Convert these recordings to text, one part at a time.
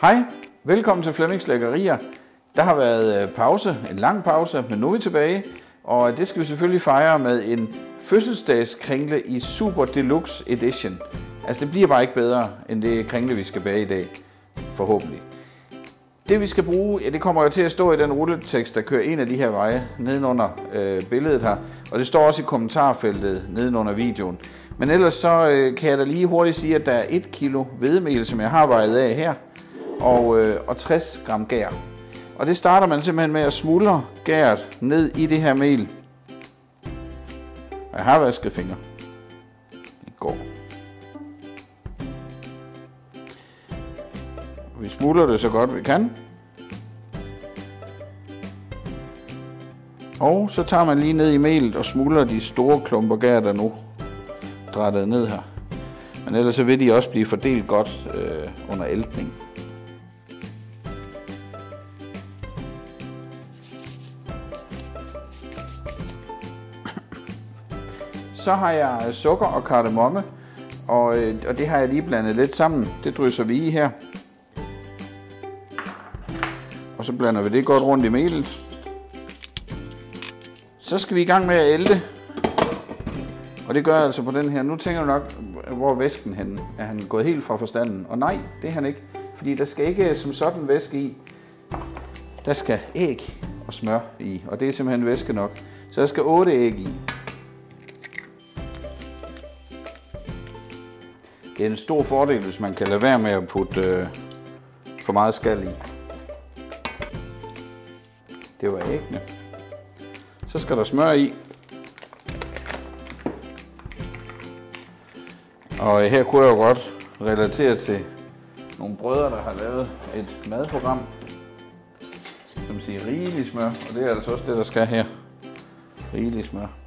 Hej, velkommen til Flemmings Lækkerier. Der har været øh, pause, en lang pause, men nu er vi tilbage. Og det skal vi selvfølgelig fejre med en fødselsdagskringle i Super Deluxe Edition. Altså det bliver bare ikke bedre, end det kringle, vi skal bage i dag. Forhåbentlig. Det vi skal bruge, ja, det kommer jo til at stå i den rulletekst, der kører en af de her veje nedenunder øh, billedet her. Og det står også i kommentarfeltet nedenunder videoen. Men ellers så øh, kan jeg da lige hurtigt sige, at der er 1 kilo hvedemel, som jeg har vejet af her. Og, øh, og 60 gram gær. Og det starter man simpelthen med at smuldre gæret ned i det her mel. Jeg har vasket fingre. I går. Vi smuldrer det så godt vi kan. Og så tager man lige ned i melet og smuldrer de store klumper gær, der nu drættet ned her. Men ellers så vil de også blive fordelt godt øh, under æltning. Så har jeg sukker og kardemomme, og, øh, og det har jeg lige blandet lidt sammen. Det drysser vi i her. Og så blander vi det godt rundt i melet. Så skal vi i gang med at ælte. Og det gør jeg altså på den her. Nu tænker du nok, hvor er væsken henne? Er han gået helt fra forstanden? Og nej, det er han ikke. Fordi der skal ikke som sådan væske i. Der skal æg og smør i. Og det er simpelthen væske nok. Så der skal 8 æg i. en stor fordel, hvis man kan lade være med at putte øh, for meget skal i. Det var æggene. Så skal der smør i. Og øh, her kunne jeg jo godt relatere til nogle brødre, der har lavet et madprogram, som siger rigelig smør, og det er altså også det, der skal her. Rigelig smør.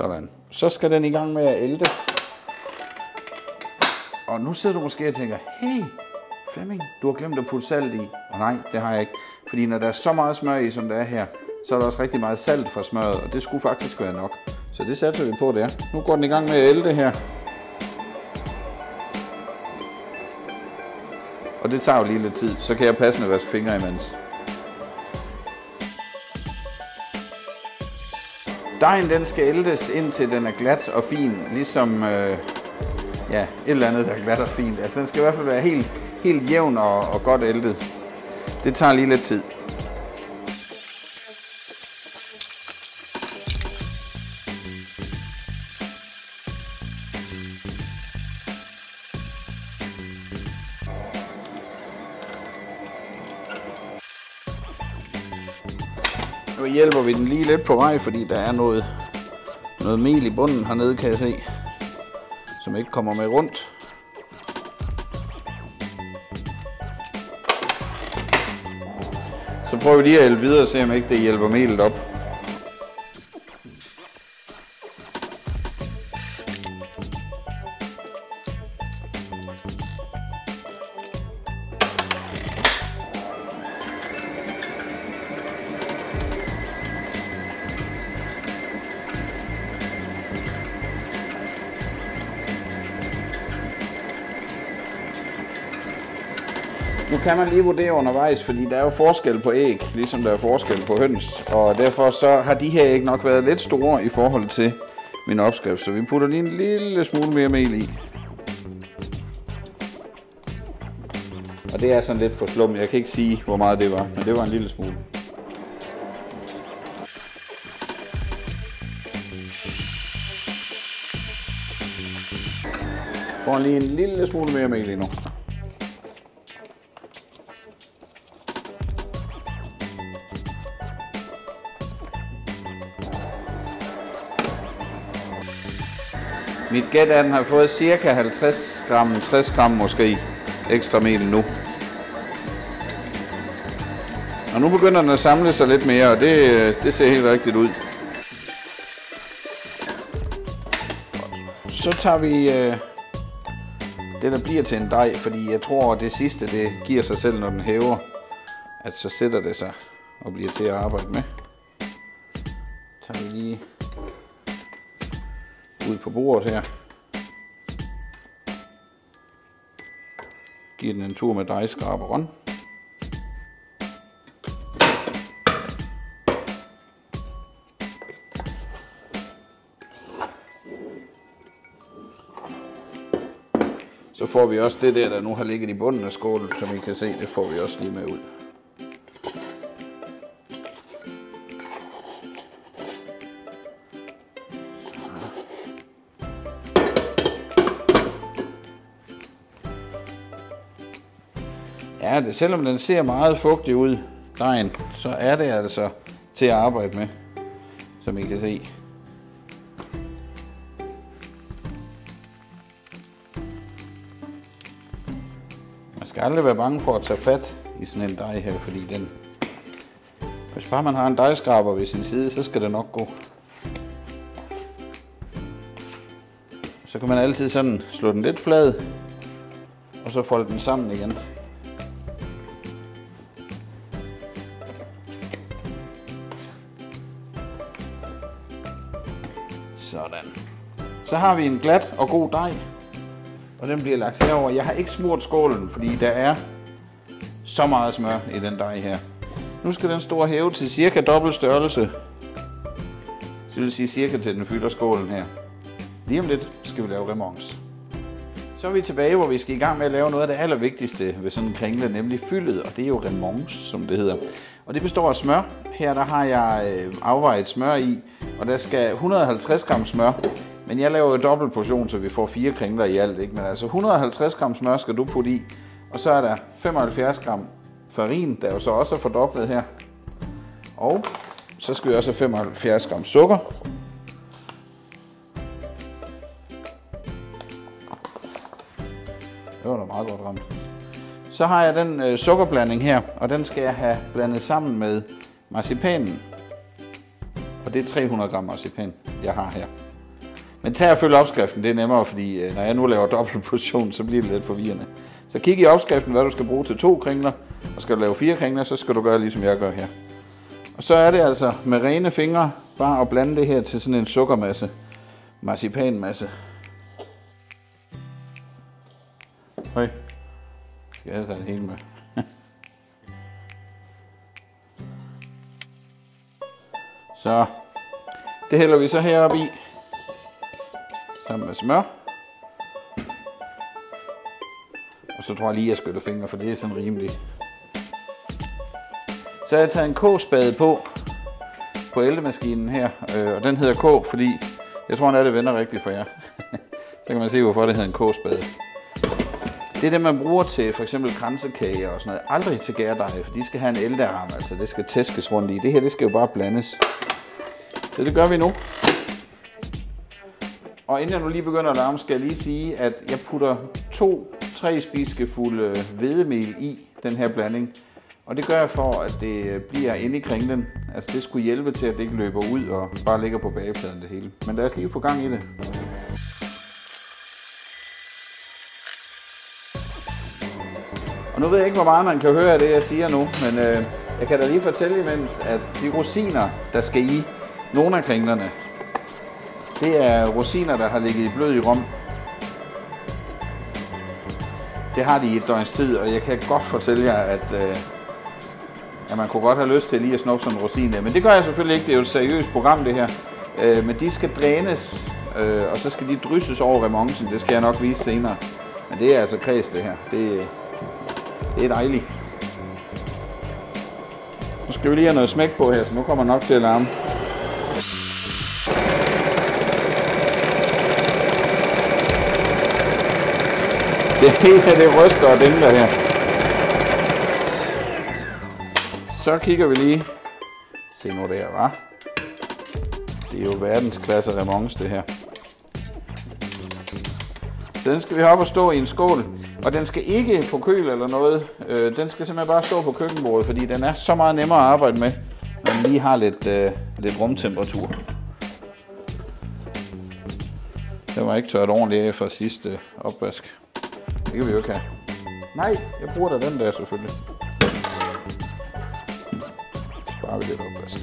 Sådan. Så skal den i gang med at ælte. Og nu sidder du måske og tænker, hey Flemming, du har glemt at putte salt i. Og nej, det har jeg ikke. Fordi når der er så meget smør i, som der er her, så er der også rigtig meget salt fra smøret, og det skulle faktisk være nok. Så det satser vi på der. Nu går den i gang med at ælte her. Og det tager jo lige lidt tid, så kan jeg passende vaske fingre imens. Dejen den skal ældes indtil den er glat og fin, ligesom øh, ja, et eller andet, der er glat og fint. Altså den skal i hvert fald være helt, helt jævn og, og godt ældet. Det tager lige lidt tid. Nu hjælper vi den lige lidt på vej, fordi der er noget, noget mel i bunden hernede, kan jeg se, som ikke kommer med rundt. Så prøver vi lige at hælde videre og se, om ikke det hjælper melet op. Nu kan man lige vurdere undervejs, fordi der er jo forskel på æg, ligesom der er forskel på høns. Og derfor så har de her æg nok været lidt store i forhold til min opskrift. Så vi putter lige en lille smule mere mel i. Og det er sådan lidt på slum. Jeg kan ikke sige, hvor meget det var, men det var en lille smule. Får lige en lille smule mere mel i nu. Mit gæt er, at den har fået cirka 50 gram, 60 gram måske ekstra mel nu. Og nu begynder den at samle sig lidt mere, og det, det ser helt rigtigt ud. Så tager vi øh, det, der bliver til en dej, fordi jeg tror, at det sidste, det giver sig selv, når den hæver, at så sætter det sig og bliver til at arbejde med. Tager vi lige ud på bordet her. Giver den en tur med dejskraberen. Så får vi også det der, der nu har ligget i bunden af skålen, som I kan se, det får vi også lige med ud. er det, selvom den ser meget fugtig ud, dejen, så er det altså til at arbejde med, som I kan se. Man skal aldrig være bange for at tage fat i sådan en dej her, fordi den... Hvis bare man har en dejskraber ved sin side, så skal det nok gå. Så kan man altid sådan slå den lidt flad, og så folde den sammen igen. Så har vi en glat og god dej, og den bliver lagt herover. Jeg har ikke smurt skålen, fordi der er så meget smør i den dej her. Nu skal den stå hæve til cirka dobbelt størrelse. Så det vil sige cirka til den fylder skålen her. Lige om lidt skal vi lave remons. Så er vi tilbage, hvor vi skal i gang med at lave noget af det allervigtigste ved sådan en kringle, nemlig fyldet, og det er jo remons, som det hedder. Og det består af smør. Her der har jeg øh, afvejet smør i, og der skal 150 gram smør. Men jeg laver jo dobbelt portion, så vi får fire kringler i alt. Ikke? Men altså 150 gram smør skal du putte i. Og så er der 75 gram farin, der jo så også er fordoblet her. Og så skal vi også have 75 gram sukker. Det var da meget godt ramt. Så har jeg den øh, sukkerblanding her, og den skal jeg have blandet sammen med marcipanen. Og det er 300 gram marcipan, jeg har her. Men tag og følg opskriften, det er nemmere, fordi øh, når jeg nu laver dobbelt portion, så bliver det lidt forvirrende. Så kig i opskriften, hvad du skal bruge til to kringler, og skal du lave fire kringler, så skal du gøre ligesom jeg gør her. Og så er det altså med rene fingre bare at blande det her til sådan en sukkermasse, marcipanmasse. Høj. Skal jeg altså have det hele med? så det hælder vi så heroppe i sammen med smør. Og så tror jeg lige, at jeg skyller fingre, for det er sådan rimeligt. Så har jeg taget en k-spade på, på ældemaskinen her, øh, og den hedder K, fordi jeg tror, den er det vender rigtigt for jer. så kan man se, hvorfor det hedder en k-spade. Det er det, man bruger til for eksempel kransekager og sådan noget. Aldrig til gærdej, for de skal have en ældearm, altså det skal tæskes rundt i. Det her, det skal jo bare blandes. Så det gør vi nu. Og inden jeg nu lige begynder at larme, skal jeg lige sige, at jeg putter 2-3 spiskefulde hvedemel i den her blanding. Og det gør jeg for, at det bliver inde i kringlen. Altså det skulle hjælpe til, at det ikke løber ud og bare ligger på bagepladen det hele. Men lad os lige få gang i det. Og nu ved jeg ikke, hvor meget man kan høre af det, jeg siger nu, men øh, jeg kan da lige fortælle imens, at de rosiner, der skal i nogle af kringlerne, det er rosiner, der har ligget i blød i rom. Det har de i et døgns tid, og jeg kan godt fortælle jer, at, øh, at man kunne godt have lyst til lige at snuppe sådan en rosin Men det gør jeg selvfølgelig ikke, det er jo et seriøst program det her. Øh, men de skal drænes, øh, og så skal de drysses over remonsen. Det skal jeg nok vise senere. Men det er altså kreds det her. Det, det er dejligt. Nu skal vi lige have noget smæk på her, så nu kommer nok til at larme. Det hele det ryster og dingler her. Så kigger vi lige. Se nu der, var. Det er jo verdensklasse remonce, det her. Så den skal vi have op og stå i en skål. Og den skal ikke på køl eller noget. Øh, den skal simpelthen bare stå på køkkenbordet, fordi den er så meget nemmere at arbejde med, når den lige har lidt, øh, lidt rumtemperatur. Den var ikke tørt ordentligt af fra sidste opvask. Det kan vi jo ikke have. Nej, jeg bruger da den der selvfølgelig. sparer vi lidt opvask.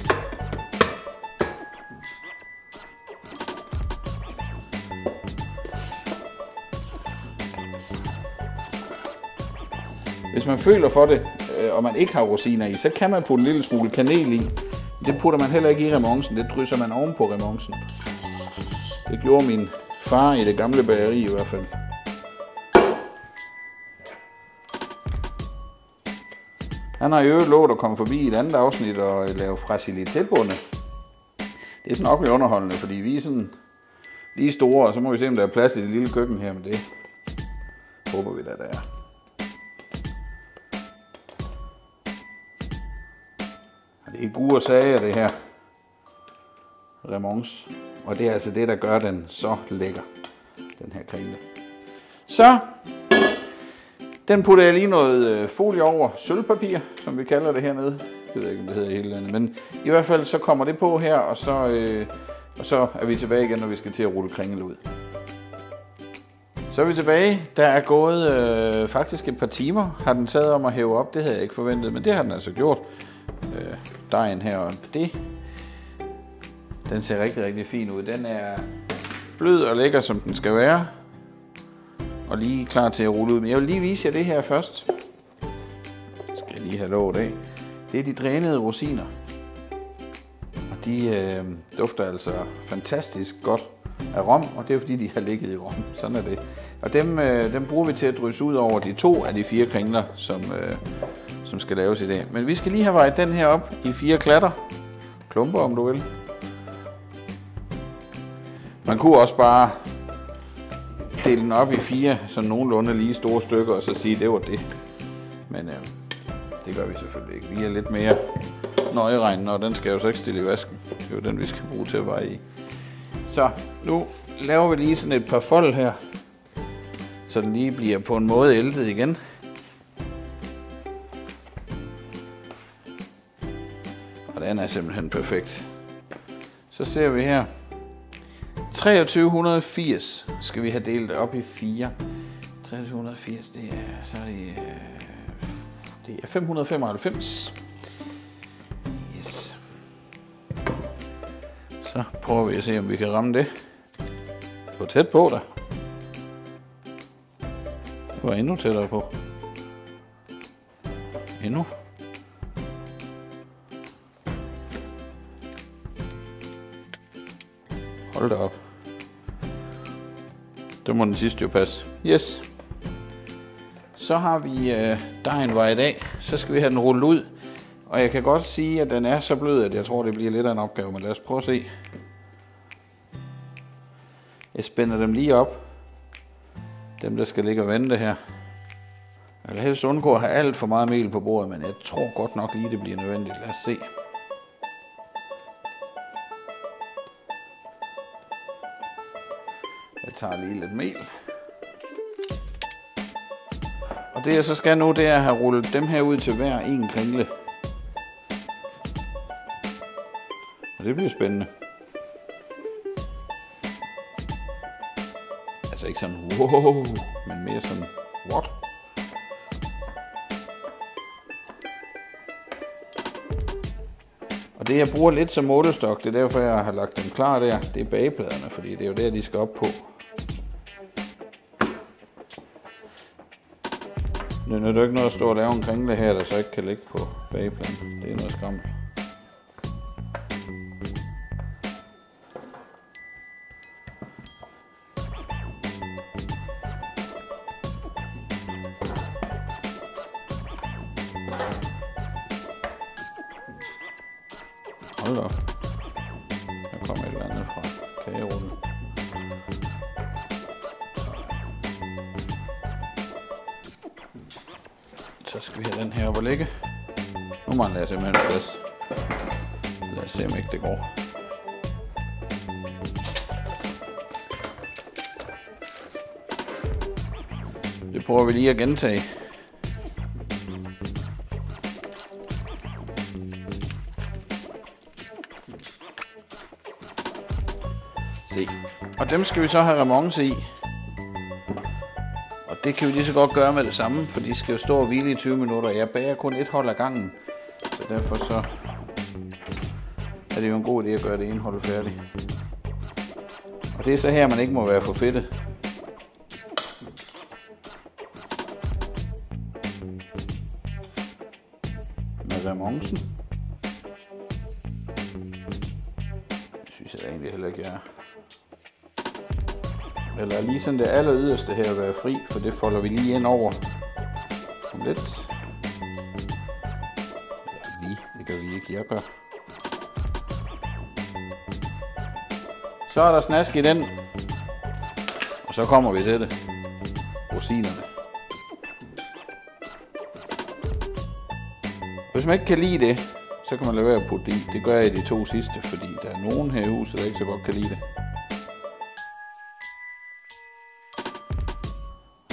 Hvis man føler for det, øh, og man ikke har rosiner i, så kan man putte en lille smule kanel i. Det putter man heller ikke i remoncen, det drysser man oven på remoncen. Det gjorde min far i det gamle bageri i hvert fald. Han har jo lovet at komme forbi et andet afsnit og øh, lave fragilitetbunde. Det er sådan nok underholdende, fordi vi er sådan lige store, og så må vi se, om der er plads i det lille køkken her, men det håber vi da, der er. Det er gode sager, det her. Remons. Og det er altså det, der gør den så lækker, den her kringle. Så, den putter jeg lige noget øh, folie over, sølvpapir, som vi kalder det hernede. Det ved jeg ikke, om det hedder i hele landet. Men i hvert fald så kommer det på her, og så, øh, og så er vi tilbage igen, når vi skal til at rulle kringle ud. Så er vi tilbage. Der er gået øh, faktisk et par timer, har den taget om at hæve op. Det havde jeg ikke forventet, men det har den altså gjort. Øh, dejen her, og det, den ser rigtig, rigtig fin ud. Den er blød og lækker, som den skal være. Og lige klar til at rulle ud. Men jeg vil lige vise jer det her først. Skal jeg lige have lov af. Det er de drænede rosiner. Og de øh, dufter altså fantastisk godt af rom, og det er fordi, de har ligget i rom. Sådan er det. Og dem, øh, dem bruger vi til at drysse ud over de to af de fire kringler, som, øh, som skal laves i dag. Men vi skal lige have vejet den her op i fire klatter. Klumper, om du vil. Man kunne også bare dele den op i fire så nogenlunde lige store stykker, og så sige, det var det. Men øh, det gør vi selvfølgelig ikke. Vi er lidt mere nøjeregnende, og den skal jo så ikke stille i vasken. Det er jo den, vi skal bruge til at veje i. Så nu laver vi lige sådan et par fold her, så den lige bliver på en måde æltet igen. Og den er simpelthen perfekt. Så ser vi her. 2380 skal vi have delt op i 4. 2380, det er, så er det, øh, det er 595. Yes. Så prøver vi at se, om vi kan ramme det. På tæt på der. Det var endnu tættere på. Endnu. Hold da op. Det må den sidste jo passe. Yes. Så har vi øh, dejen vejet af. Så skal vi have den rullet ud. Og jeg kan godt sige, at den er så blød, at jeg tror, det bliver lidt af en opgave. Men lad os prøve at se. Jeg spænder dem lige op. Dem, der skal ligge og vente her. Jeg vil helst undgå at have alt for meget mel på bordet, men jeg tror godt nok lige, det bliver nødvendigt. Lad os se. Tager lige lidt mel. Og det jeg så skal nu, det er at have rullet dem her ud til hver en kringle. Og det bliver spændende. Altså ikke sådan wow, men mere sådan what? Og det jeg bruger lidt som målestok, det er derfor jeg har lagt dem klar der, det er bagepladerne, fordi det er jo der de skal op på. Det er jo ikke noget at stå og lave en kringle her, der så ikke kan ligge på bagepladen. Det er noget skræmmel. Nu mangler jeg simpelthen plads. Lad os se, om ikke det går. Det prøver vi lige at gentage. Se. Og dem skal vi så have remonce i. Og det kan vi lige så godt gøre med det samme, for de skal jo stå og hvile i 20 minutter. Jeg bager kun et hold ad gangen, så derfor så er det jo en god idé at gøre det indhold færdigt. Og det er så her, man ikke må være for fedtet. Med remonsen. Det synes jeg egentlig heller ikke, jeg er. Eller lige sådan det aller yderste her at være fri, for det folder vi lige ind over om lidt. Det jeg gør. Så er der snask i den. Og så kommer vi til det. Rosinerne. Hvis man ikke kan lide det, så kan man lade være at putte det i. Det gør jeg i de to sidste, fordi der er nogen her i huset, der ikke så godt kan lide det.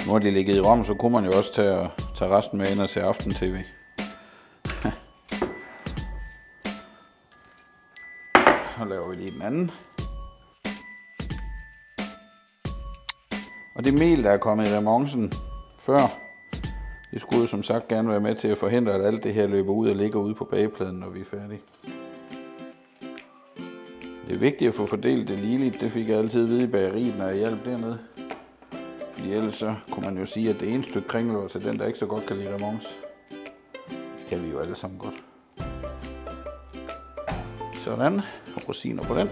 Nu har de ligget i Rom, så kunne man jo også tage, tage resten med ind og se aften-tv. TV. Og laver vi lige den anden. Og det mel, der er kommet i remoncen før, det skulle som sagt gerne være med til at forhindre, at alt det her løber ud og ligger ude på bagepladen, når vi er færdige. Det er vigtigt at få fordelt det ligeligt. Det fik jeg altid at vide i bageriet, når jeg hjalp dernede. Fordi ellers så kunne man jo sige, at det ene stykke kringle var til den, der ikke så godt kan lide remons. Det kan vi jo alle sammen godt. Sådan. Og rosiner på den.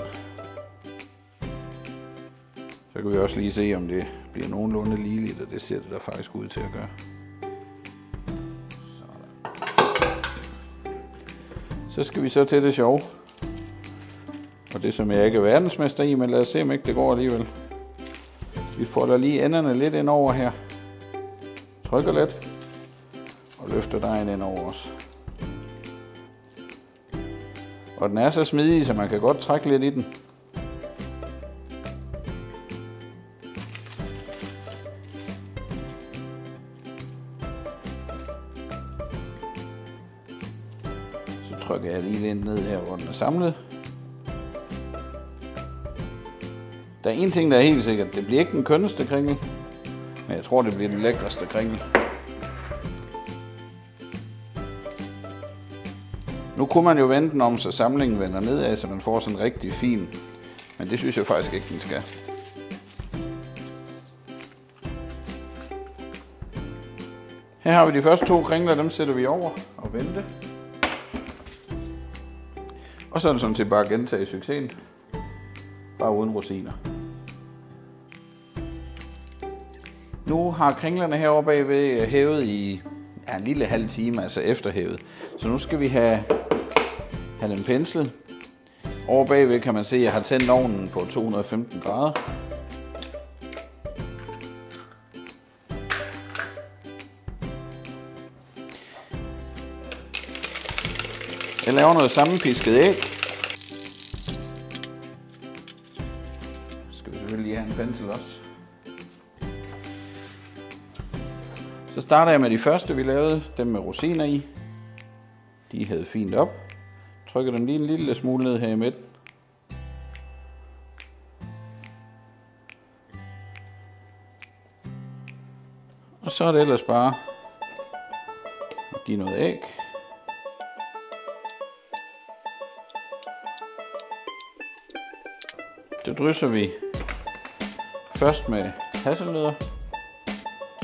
Så kan vi også lige se, om det bliver nogenlunde ligeligt, og det ser det der faktisk ud til at gøre. Så skal vi så til det sjove. Og det som jeg ikke er verdensmester i, men lad os se om ikke det går alligevel. Vi folder lige enderne lidt ind over her. Trykker lidt. Og løfter dejen ind over os. Og den er så smidig, så man kan godt trække lidt i den. Så trykker jeg lige lidt ned her, hvor den er samlet. Der er en ting, der er helt sikkert. Det bliver ikke den kønneste kringel, men jeg tror, det bliver den lækreste kringel. Nu kunne man jo vente den om, så samlingen vender nedad, så man får sådan en rigtig fin. Men det synes jeg faktisk ikke, den skal. Her har vi de første to kringler, dem sætter vi over og vente. Og så er det sådan til bare at gentage succesen. Bare uden rosiner. Nu har kringlerne herovre bagved øh, hævet i ja, en lille halv time, altså efterhævet. Så nu skal vi have, have en pensel. Over bagved kan man se, at jeg har tændt ovnen på 215 grader. Jeg laver noget sammenpisket æg. Skal vi selvfølgelig lige have en pensel også. Så starter jeg med de første, vi lavede, dem med rosiner i. De havde fint op. Trykker dem lige en lille smule ned her i midten. Og så er det ellers bare at give noget æg. Det drysser vi først med hasselnødder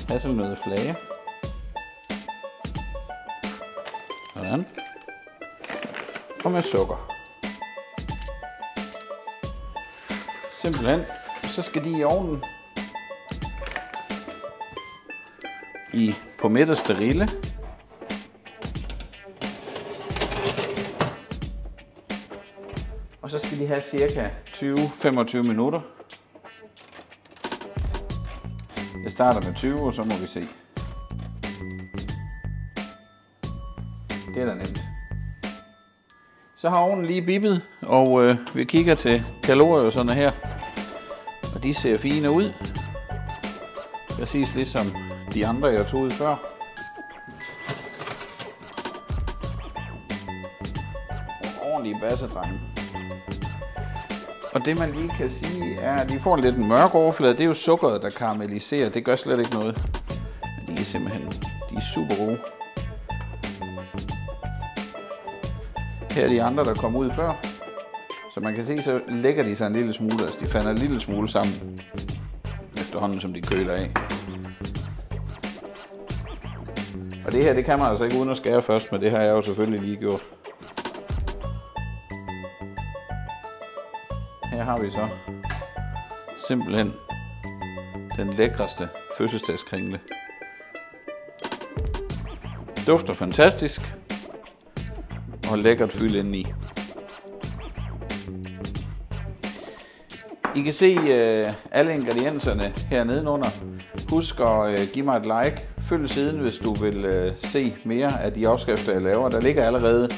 hasselnøddeflage. Og med sukker. Simpelthen. Så skal de i ovnen. I på midterste rille. Og så skal de have cirka 20-25 minutter. Jeg starter med 20, og så må vi se. Det er da nemt. Så har ovnen lige bippet, og øh, vi kigger til kalorierne her. Og de ser fine ud. Præcis ligesom de andre, jeg tog ud før. Ordentlige bassedrenge. Og det man lige kan sige er, at de får en lidt mørk overflade. Det er jo sukkeret, der karamelliserer. Det gør slet ikke noget. Men de er simpelthen de er super gode. Her er de andre, der kom ud før. Så man kan se, så lægger de sig en lille smule, altså de falder en lille smule sammen, efterhånden som de køler af. Og det her, det kan man altså ikke uden at skære først, men det har jeg jo selvfølgelig lige gjort. Her har vi så simpelthen den lækreste fødselsdagskringle. Dufter fantastisk og lækkert fyld indeni. I kan se øh, alle ingredienserne her nedenunder. Husk at øh, give mig et like. Følg siden, hvis du vil øh, se mere af de opskrifter, jeg laver. Der ligger allerede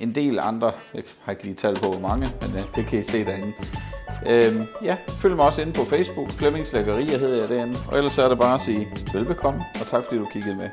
en del andre. Jeg har ikke lige tal på, hvor mange, men øh, det kan I se derinde. Øh, ja, følg mig også inde på Facebook. Flemmings Lækkerier hedder jeg derinde. Og ellers er det bare at sige velbekomme, og tak fordi du kiggede med.